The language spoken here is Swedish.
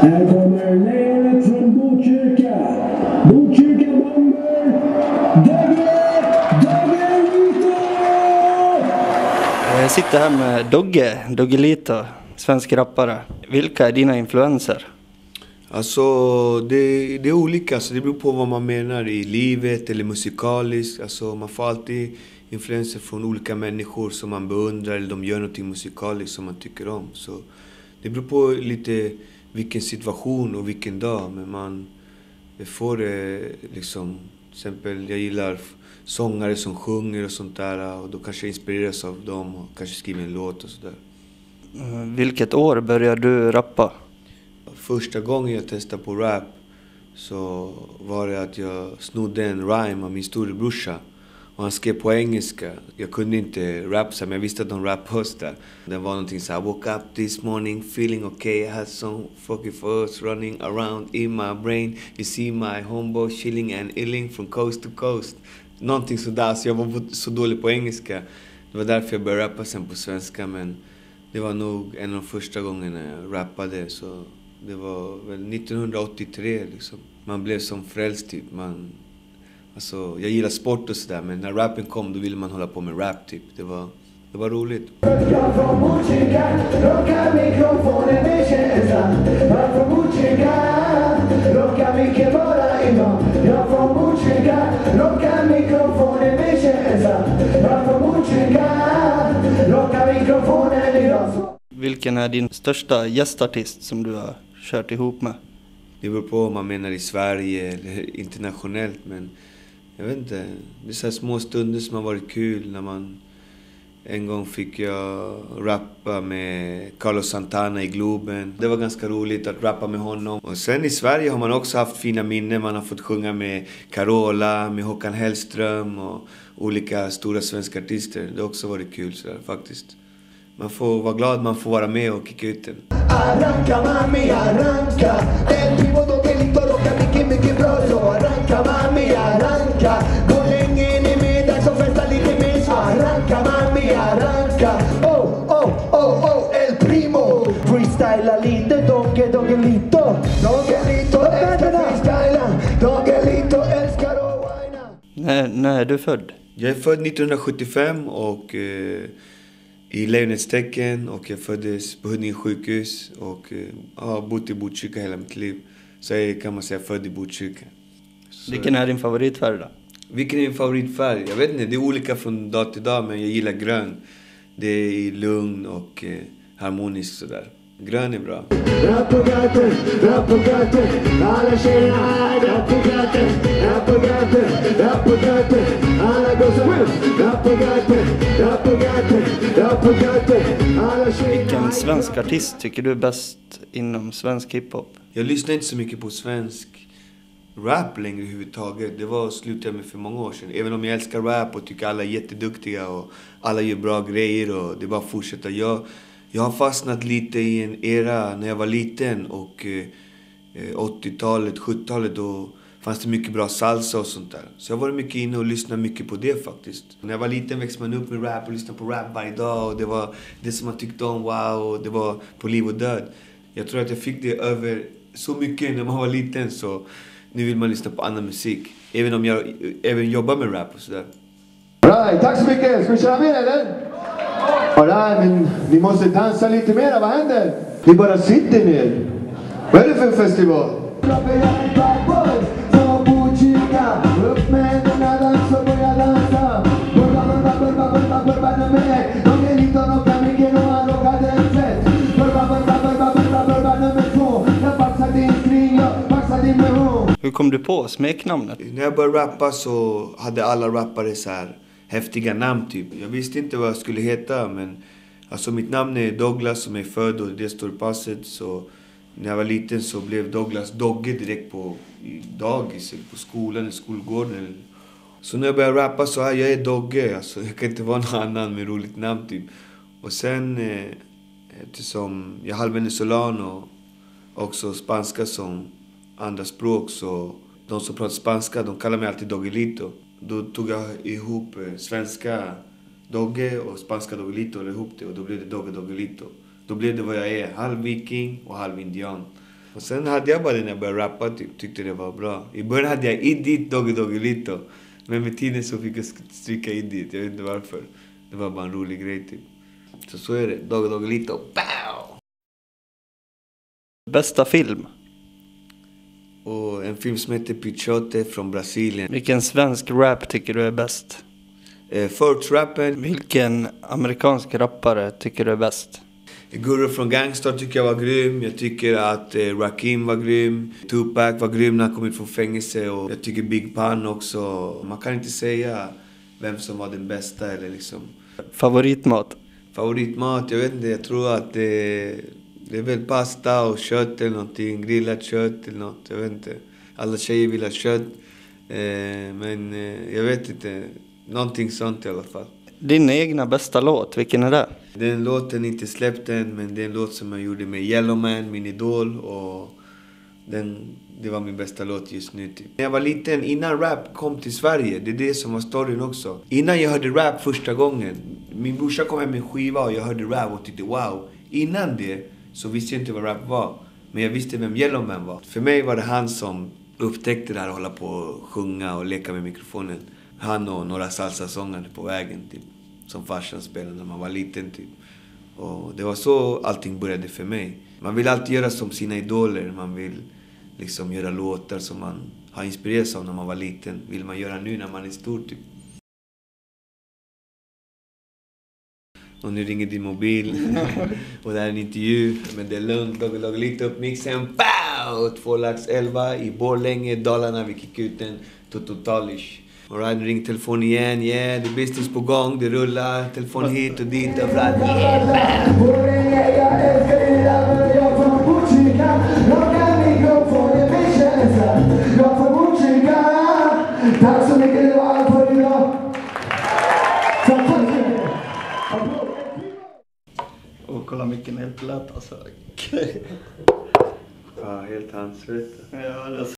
Här kommer lejonet från Botkyrka. Botkyrka Bomber. Dogge! Dogge Lito! Jag sitter här med Dogge, Doggelito, svensk rappare. Vilka är dina influenser? Alltså, det, det är olika. Alltså, det beror på vad man menar i livet eller musikaliskt. Alltså, man får alltid influenser från olika människor som man beundrar eller de gör någonting musikaliskt som man tycker om. Så det beror på lite vilken situation och vilken dag. Men man får det liksom... Till exempel, jag gillar sångare som sjunger och sånt där. Och då kanske jag inspireras av dem och kanske skriver en låt och sådär. Eh, Vilket år började du rappa? Första gången jag testade på rap så var det att jag snodde en rhyme av min storebrorsa. Och han skrev på engelska. Jag kunde inte rapsa, men jag visste att de rapphöstar. Det var någonting såhär, woke up this morning feeling okay. I had some fucking thoughts running around in my brain. You see my homeboy chilling and illing from coast to coast. Någonting sådär, så jag var så dålig på engelska. Det var därför jag började rappa sen på svenska, men det var nog en av de första gångerna jag rappade. Så det var väl 1983 liksom. Man blev som frälst typ. Man, alltså, jag gillar sport och sådär men när rappen kom då ville man hålla på med rap typ. Det var, det var roligt. Vilken är din största gästartist som du har kört ihop med? Det beror på om man menar i Sverige eller internationellt men jag vet inte. Det är så här små stunder som har varit kul när man en gång fick jag rappa med Carlos Santana i Globen. Det var ganska roligt att rappa med honom. Och sen i Sverige har man också haft fina minnen. Man har fått sjunga med Carola, med Håkan Hellström och olika stora svenska artister. Det har också varit kul sådär faktiskt. Man får vara glad man får vara med och kicka ut den. Arranca mami, arranca El vivo arranca mami, När, när är du född? Jag är född 1975 och eh, i Lejonets tecken och jag föddes på Huddinge sjukhus och eh, har bott i Botkyrka hela mitt liv. Så jag är, kan man säga född i Botkyrka. Så- Vilken är din favoritfärg då? Vilken är din favoritfärg? Jag vet inte, det är olika från dag till dag men jag gillar grön. Det är lugn och eh, harmoniskt sådär. Grön är bra. Rap på gator, rap på gator Alla tjejerna här, rap på gator Rap på gator, rap på gator Alla gossar, rap på gator Rap på gator, rap på gator Alla tjejerna Vilken svensk artist tycker du är bäst inom svensk hiphop? Jag lyssnar inte så mycket på svensk rap längre överhuvudtaget. Det var slutade med för många år sedan. Även om jag älskar rap och tycker alla är jätteduktiga och alla gör bra grejer och det är bara att fortsätta. Jag, jag har fastnat lite i en era när jag var liten och eh, 80-talet, 70-talet då fanns det mycket bra salsa och sånt där. Så jag har varit mycket inne och lyssnat mycket på det faktiskt. När jag var liten växte man upp med rap och lyssnade på rap varje dag och det var det som man tyckte om, wow, och det var på liv och död. Jag tror att jag fick det över så mycket när man var liten så nu vill man lyssna på annan musik. Även om jag även jobbar med rap och sådär. Right, tack så mycket. Ska vi köra mer eller? Alright, men ni måste dansa lite mer. Vad händer? Ni bara sitter ner. Vad är det för festival? Hur kom du på smeknamnet? När jag började rappa så hade alla rappare så här häftiga namn typ. Jag visste inte vad jag skulle heta men alltså mitt namn är Douglas som är född och det står i passet så när jag var liten så blev Douglas Dogge direkt på dagis eller på skolan eller skolgården. Så när jag började rappa så, här, jag är Dogge alltså. Jag kan inte vara någon annan med roligt namn typ. Och sen eh, eftersom jag är halvvenezuelan och också spanska som andra språk så de som pratar spanska de kallar mig alltid Doggelito. Då tog jag ihop eh, svenska Dogge och spanska Doggelito och ihop det och då blev det Dogge Doggelito. Då blev det vad jag är, halv viking och halv indian. Och sen hade jag bara det när jag började rappa, typ, tyckte det var bra. I början hade jag Idit Dogge Doggelito. Men med tiden så fick jag stryka Idit, jag vet inte varför. Det var bara en rolig grej typ. Så så är det, Dogge Doggelito, Bästa film? Och en film som heter Pichote från Brasilien. Vilken svensk rap tycker du är bäst? Eh, Förortsrappen, Vilken amerikansk rappare tycker du är bäst? Guru från Gangstar tycker jag var grym. Jag tycker att eh, Rakim var grym. Tupac var grym när han kom ut från fängelse. Och jag tycker Big Pun också. Man kan inte säga vem som var den bästa eller liksom. Favoritmat? Favoritmat? Jag vet inte. Jag tror att det, det är väl pasta och kött eller någonting. Grillat kött eller något. Jag vet inte. Alla tjejer vill ha kött. Eh, men eh, jag vet inte. Någonting sånt i alla fall. Din egna bästa låt, vilken är det? Den låten är inte släppt än, men det är en låt som jag gjorde med Yellowman, min idol. Och den, det var min bästa låt just nu. Typ. När jag var liten, innan rap kom till Sverige, det är det som var storyn också. Innan jag hörde rap första gången, min brorsa kom hem med en skiva och jag hörde rap och tyckte wow. Innan det så visste jag inte vad rap var. Men jag visste vem Yellowman var. För mig var det han som upptäckte det här att hålla på och sjunga och leka med mikrofonen. Han och några salsasångare på vägen typ. Som farsan spelade när man var liten typ. Och det var så allting började för mig. Man vill alltid göra som sina idoler. Man vill liksom göra låtar som man har inspirerats av när man var liten. Vill man göra nu när man är stor typ. Och nu ringer din mobil. och det här är en intervju. Men det är lugnt. Dogge Dogge lite upp mixen. Pow! Två lax elva i Borlänge, Dalarna. Vi kickar ut den totalish. Alright, nu ringer telefon igen. Yeah, det är business på gång. Det rullar. Telefon hit och dit överallt. Yeah, kolla vilken helt lätt alltså. Ja, helt handsvett. ja, det är